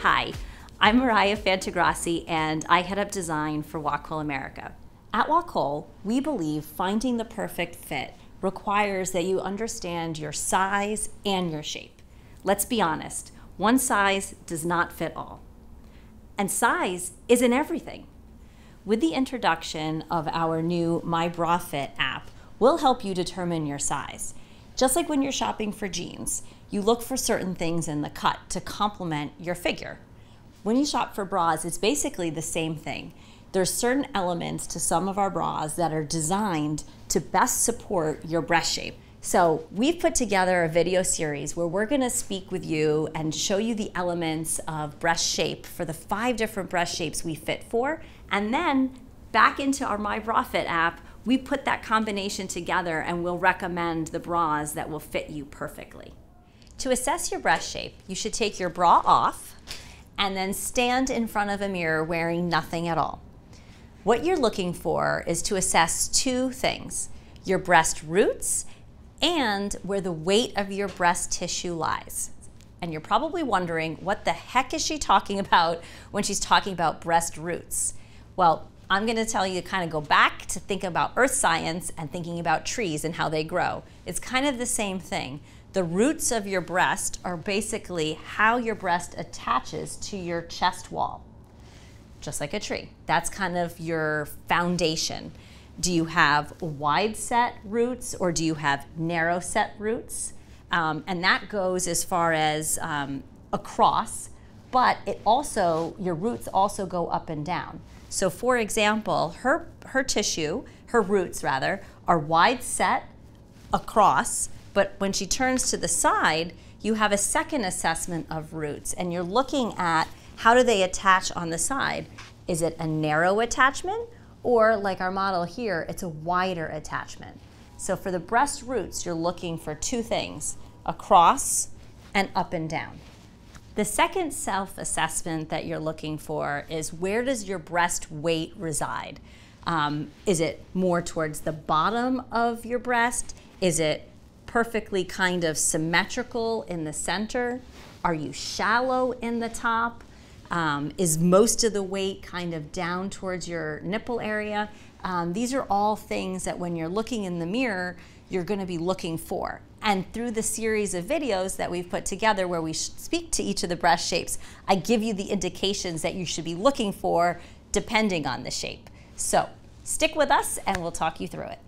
Hi, I'm Miryha Fantegrossi and I head up design for Wacoal America. At Wacoal, we believe finding the perfect fit requires that you understand your size and your shape. Let's be honest, one size does not fit all. And size isn't everything. With the introduction of our new My Bra Fit app, we'll help you determine your size. Just like when you're shopping for jeans, you look for certain things in the cut to complement your figure. When you shop for bras, it's basically the same thing. There's certain elements to some of our bras that are designed to best support your breast shape. So we've put together a video series where we're gonna speak with you and show you the elements of breast shape for the five different breast shapes we fit for. And then back into our My Bra Fit app, we put that combination together and we'll recommend the bras that will fit you perfectly. To assess your breast shape, you should take your bra off and then stand in front of a mirror wearing nothing at all. What you're looking for is to assess two things, your breast roots and where the weight of your breast tissue lies. And you're probably wondering, what the heck is she talking about when she's talking about breast roots? Well, I'm going to tell you to kind of go back to think about earth science and thinking about trees and how they grow. It's kind of the same thing. The roots of your breast are basically how your breast attaches to your chest wall, just like a tree. That's kind of your foundation. Do you have wide set roots or do you have narrow set roots? Um, and that goes as far as um, across, but it also, your roots also go up and down. So for example, her, her tissue, her roots rather, are wide set across, but when she turns to the side, you have a second assessment of roots and you're looking at how do they attach on the side. Is it a narrow attachment or like our model here, it's a wider attachment. So for the breast roots, you're looking for two things, across and up and down. The second self-assessment that you're looking for is where does your breast weight reside? Um, is it more towards the bottom of your breast? Is it perfectly kind of symmetrical in the center? Are you shallow in the top? Um, is most of the weight kind of down towards your nipple area? Um, these are all things that when you're looking in the mirror, you're going to be looking for. And through the series of videos that we've put together where we speak to each of the breast shapes, I give you the indications that you should be looking for depending on the shape. So stick with us and we'll talk you through it.